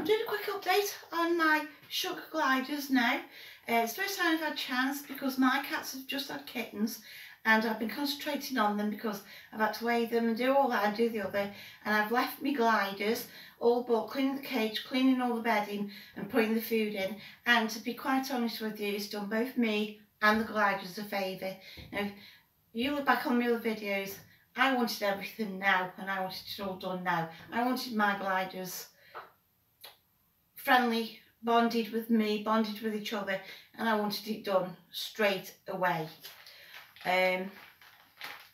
I'm doing a quick update on my sugar gliders now. Uh, it's the first time I've had a chance because my cats have just had kittens and I've been concentrating on them because I've had to weigh them and do all that and do the other and I've left my gliders all but cleaning the cage, cleaning all the bedding and putting the food in and to be quite honest with you it's done both me and the gliders a favour. Now you look back on my other videos I wanted everything now and I wanted it all done now. I wanted my gliders friendly, bonded with me, bonded with each other and I wanted it done straight away. Um,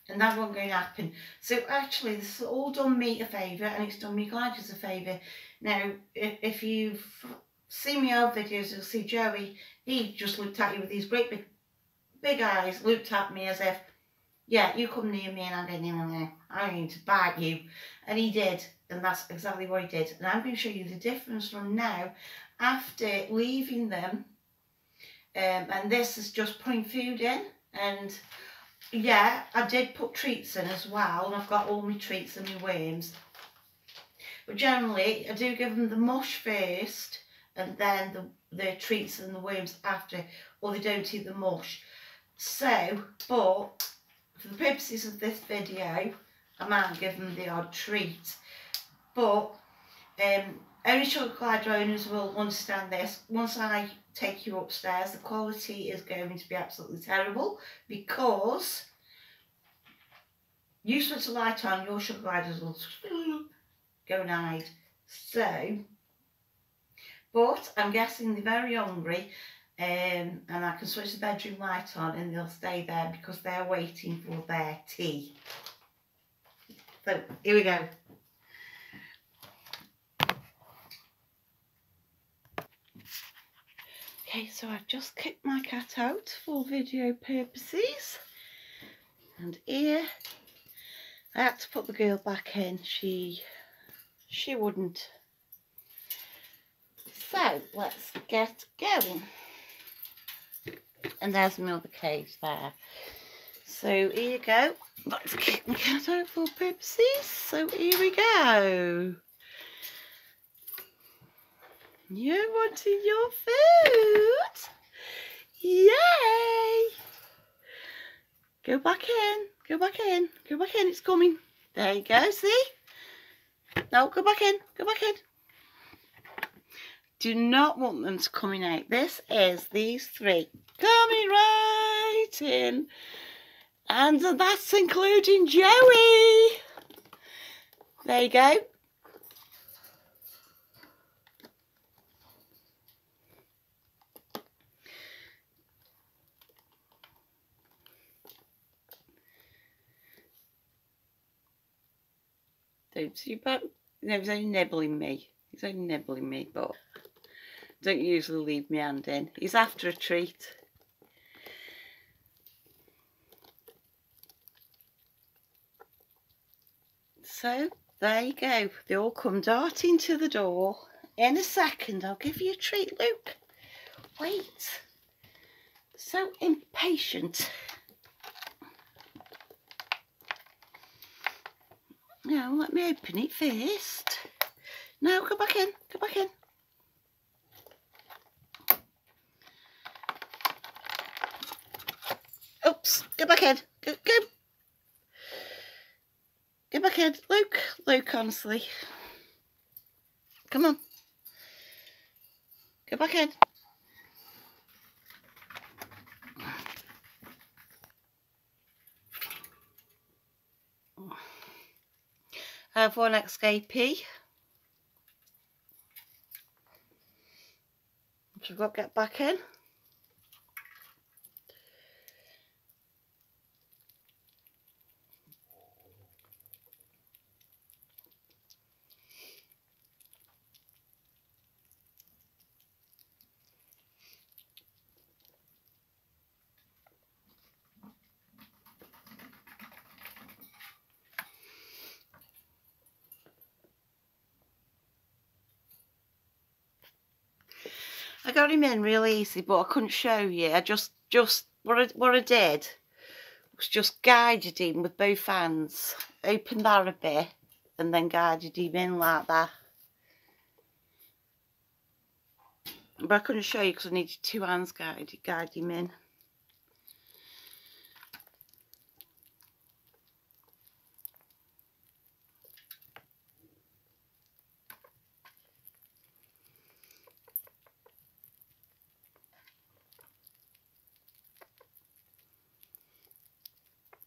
and that wasn't going to happen. So actually this has all done me a favour and it's done me gliders a favour. Now if, if you've seen my old videos you'll see Joey, he just looked at you with these great big, big eyes, looked at me as if, yeah, you come near me and I'm going, there. I'm going to bite you. And he did, and that's exactly what he did. And I'm going to show you the difference from now after leaving them. Um, and this is just putting food in and yeah, I did put treats in as well, and I've got all my treats and my worms. But generally, I do give them the mush first, and then the, the treats and the worms after, or they don't eat the mush. So, but, for the purposes of this video, I might give them the odd treat. But, um, only sugar glider owners will understand this. Once I take you upstairs, the quality is going to be absolutely terrible because you switch the light on, your sugar gliders will go hide. So, but I'm guessing they're very hungry um, and I can switch the bedroom light on and they'll stay there because they're waiting for their tea. So, here we go. Okay, so I've just kicked my cat out for video purposes. And here, I had to put the girl back in. She, she wouldn't. So, let's get going. And there's my other cage there. So, here you go. Let's kick my cat out for purposes. So, here we go. You're wanting your food? Yay! Go back in. Go back in. Go back in. It's coming. There you go. See? No, go back in. Go back in. Do not want them to coming out. This is these three coming right in. And that's including Joey. There you go. Don't see about no, he's only nibbling me. He's only nibbling me, but don't usually leave me hand in. He's after a treat. So there you go. They all come darting to the door. In a second, I'll give you a treat, Luke. Wait. So impatient. Now, let me open it first. Now, go back in, go back in. Oops, go back in, go, go. Go back in, Luke, Luke, honestly. Come on. Get back in. I have one escapee. Which I've got to get back in. I got him in real easy, but I couldn't show you. I just, just, what I, what I did was just guided him with both hands. Opened that a bit and then guided him in like that. but I couldn't show you because I needed two hands guide, guide him in.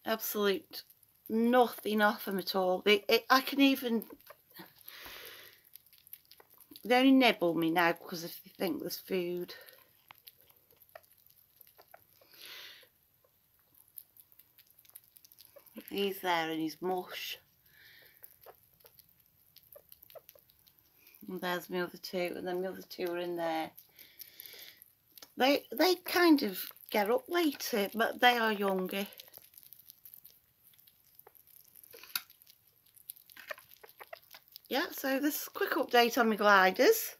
Absolute nothing off them at all. They, it, I can even, they only nibble me now because if they think there's food. He's there and he's mush. And there's my other two, and then the other two are in there. They they kind of get up later, but they are younger. Yeah, so this is quick update on my gliders.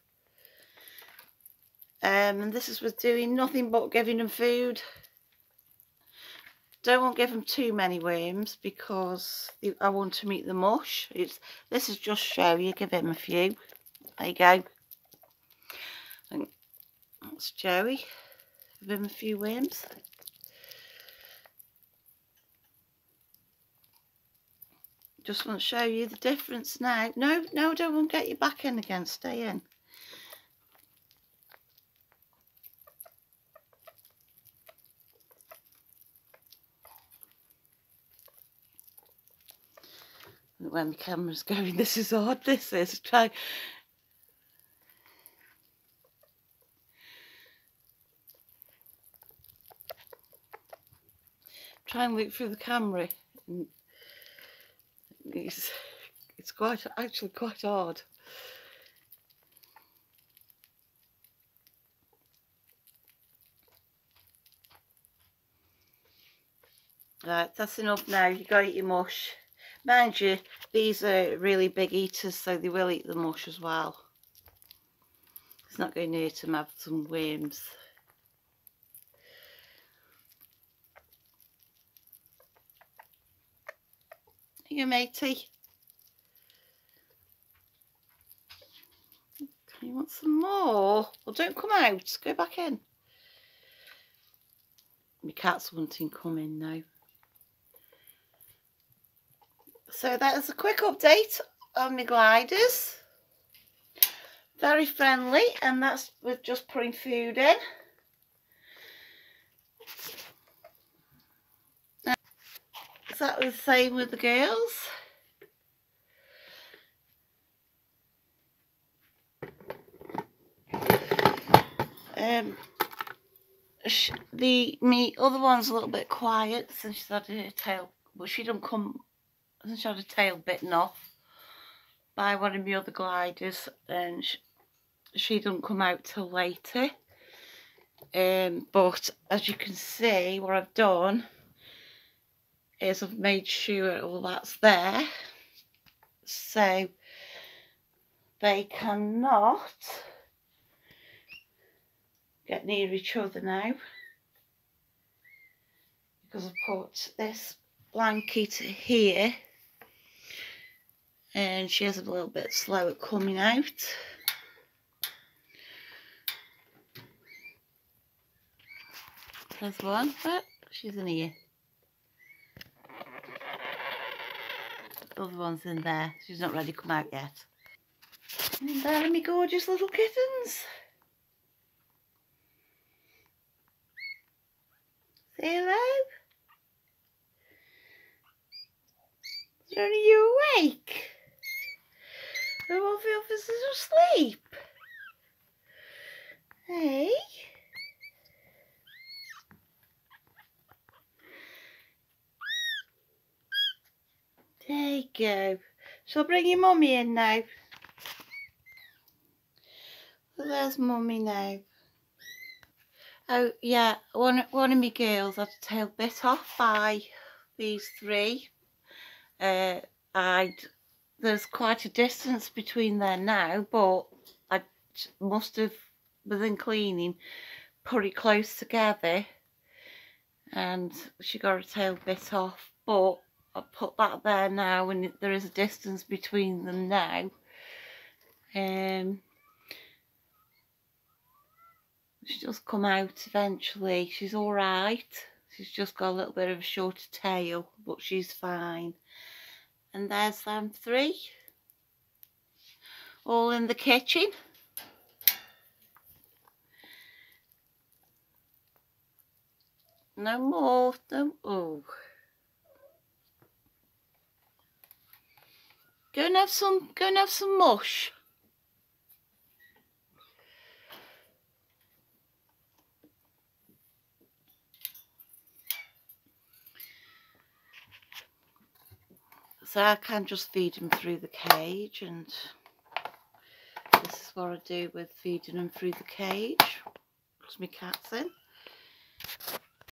Um, and this is with doing nothing but giving them food. Don't want to give them too many worms because I want to meet the mush. It's This is just show you, give him a few. There you go. And that's Joey. Give him a few worms. Just want to show you the difference now. No, no, don't want to get you back in again. Stay in. When the camera's going, this is odd, this is. Try. Try and look through the camera it's, it's quite actually quite hard. Right, that's enough now. You got to eat your mush. Mind you, these are really big eaters, so they will eat the mush as well. It's not going to hurt them have some worms. You matey. You want some more? Well, don't come out. Go back in. My cat's wanting to come in now. So that is a quick update on my gliders. Very friendly and that's with just putting food in. That was the same with the girls. Um, the me other one's a little bit quiet since she's had her tail, but she don't come since she had her tail bitten off by one of the other gliders, and she, she don't come out till later. Um, but as you can see, what I've done is I've made sure all that's there. So they cannot get near each other now because I've put this blanket here and she is a little bit slow at coming out. There's one. But she's in here other one's in there. She's not ready to come out yet. And there are my gorgeous little kittens. Say hello. Are you awake? I feel this is asleep. Hey? There you go. I bring your mummy in now? Well, there's mummy now. Oh yeah, one one of my girls had a tail bit off by these three. Uh, I'd there's quite a distance between there now, but I must have within cleaning put it close together, and she got her tail bit off. But I'll put that there now and there is a distance between them now. Um, She'll just come out eventually. She's alright. She's just got a little bit of a shorter tail, but she's fine. And there's them three. All in the kitchen. No more. No. Oh. Go and have some. Go and have some mush. So I can just feed them through the cage and this is what I do with feeding them through the cage. Plus my cat's in.